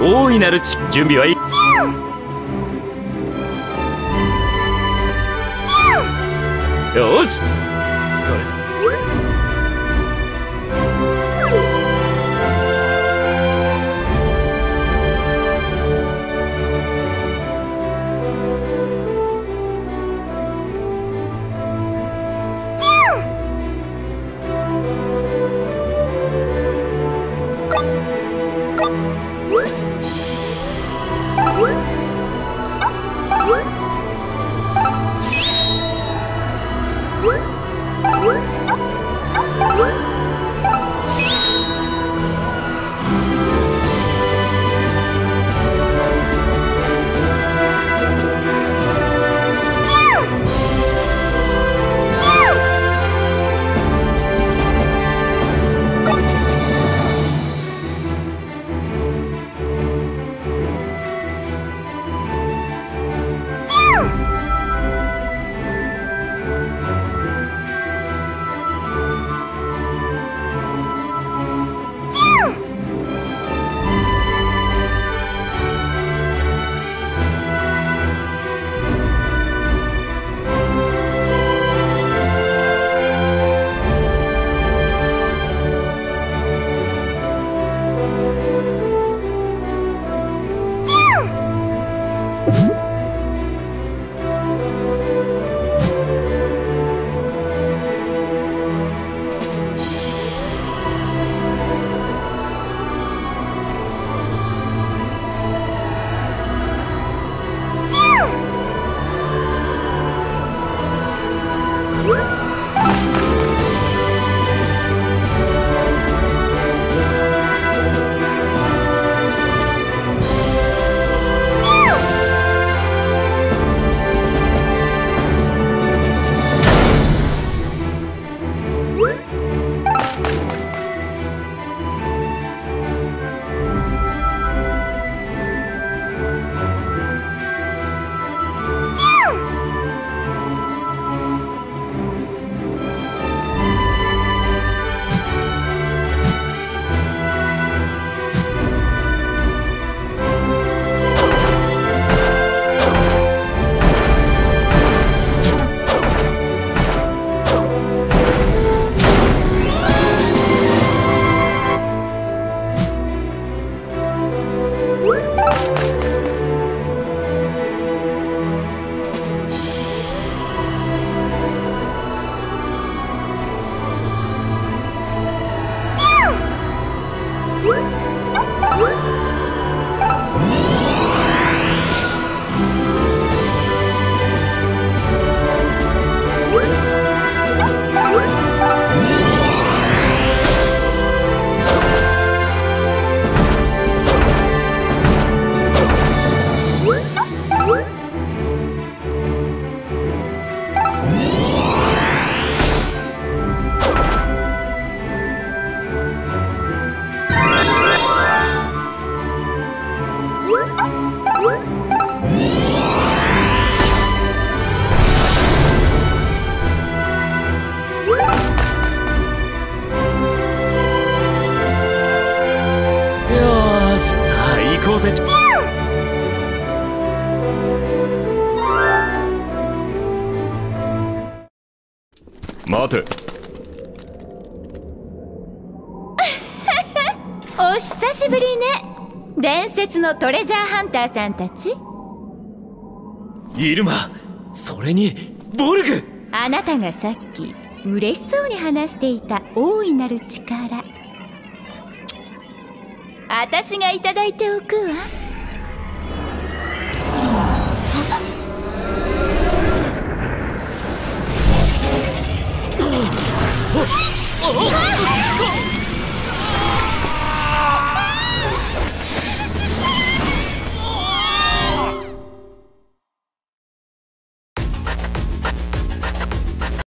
大いなるち準備はいい。よし。それじゃ。待て。お久しぶりね。伝説のトレジャーハンターさんたち。イルマそれにボルグ。あなたがさっき嬉しそうに話していた大いなる力。私がいただいておくわ